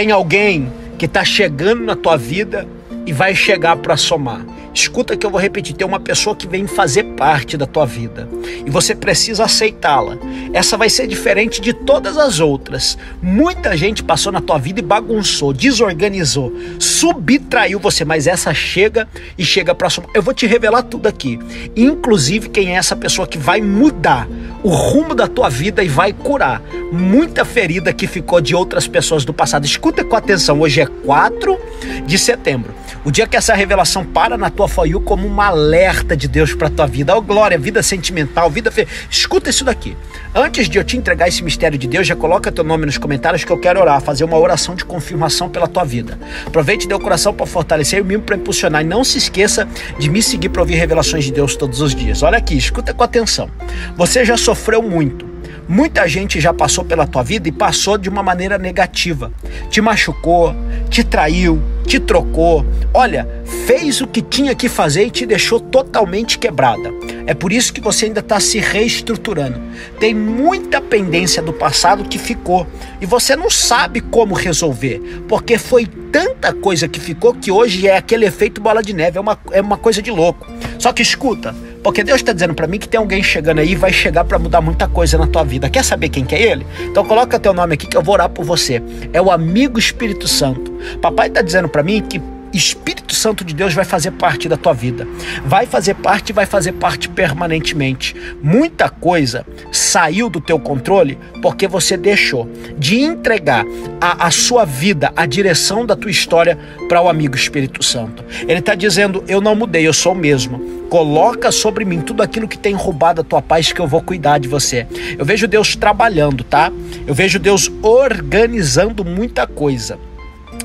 Tem alguém que está chegando na tua vida e vai chegar para somar. Escuta que eu vou repetir: tem uma pessoa que vem fazer parte da tua vida e você precisa aceitá-la. Essa vai ser diferente de todas as outras. Muita gente passou na tua vida e bagunçou, desorganizou, subtraiu você, mas essa chega e chega para somar. Eu vou te revelar tudo aqui, inclusive quem é essa pessoa que vai mudar o rumo da tua vida e vai curar muita ferida que ficou de outras pessoas do passado. Escuta com atenção, hoje é 4 de setembro. O dia que essa revelação para na tua for you como um alerta de Deus para tua vida. Oh glória, vida sentimental, vida fe... Escuta isso daqui. Antes de eu te entregar esse mistério de Deus, já coloca teu nome nos comentários que eu quero orar, fazer uma oração de confirmação pela tua vida. Aproveite teu coração para fortalecer e o mimo para impulsionar. E não se esqueça de me seguir para ouvir revelações de Deus todos os dias. Olha aqui, escuta com atenção. Você já sofreu muito. Muita gente já passou pela tua vida e passou de uma maneira negativa. Te machucou, te traiu, te trocou. Olha, fez o que tinha que fazer e te deixou totalmente quebrada. É por isso que você ainda está se reestruturando. Tem muita pendência do passado que ficou e você não sabe como resolver, porque foi tanta coisa que ficou que hoje é aquele efeito bola de neve, é uma, é uma coisa de louco. Só que escuta, porque Deus está dizendo para mim que tem alguém chegando aí e vai chegar para mudar muita coisa na tua vida. Quer saber quem que é ele? Então coloca teu nome aqui que eu vou orar por você. É o amigo Espírito Santo. Papai está dizendo para mim que Espírito Santo de Deus vai fazer parte da tua vida. Vai fazer parte e vai fazer parte permanentemente. Muita coisa saiu do teu controle porque você deixou de entregar a, a sua vida, a direção da tua história para o amigo Espírito Santo. Ele está dizendo: Eu não mudei, eu sou o mesmo. Coloca sobre mim tudo aquilo que tem roubado a tua paz, que eu vou cuidar de você. Eu vejo Deus trabalhando, tá? Eu vejo Deus organizando muita coisa.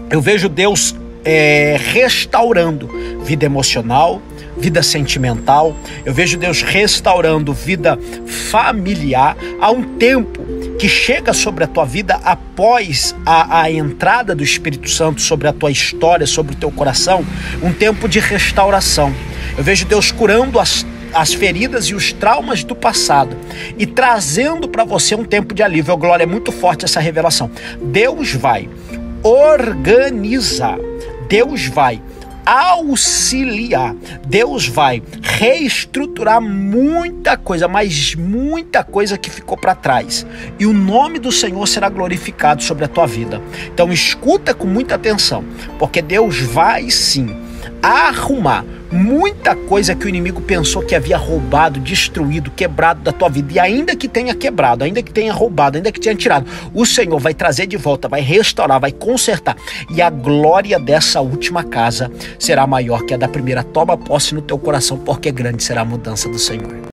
Eu vejo Deus é, restaurando vida emocional, vida sentimental. Eu vejo Deus restaurando vida familiar. Há um tempo que chega sobre a tua vida após a, a entrada do Espírito Santo sobre a tua história, sobre o teu coração, um tempo de restauração. Eu vejo Deus curando as as feridas e os traumas do passado e trazendo para você um tempo de alívio. Glória, é muito forte essa revelação. Deus vai organizar Deus vai auxiliar, Deus vai reestruturar muita coisa, mas muita coisa que ficou para trás. E o nome do Senhor será glorificado sobre a tua vida. Então escuta com muita atenção, porque Deus vai sim arrumar muita coisa que o inimigo pensou que havia roubado, destruído, quebrado da tua vida. E ainda que tenha quebrado, ainda que tenha roubado, ainda que tenha tirado, o Senhor vai trazer de volta, vai restaurar, vai consertar. E a glória dessa última casa será maior que a da primeira. Toma posse no teu coração, porque grande será a mudança do Senhor.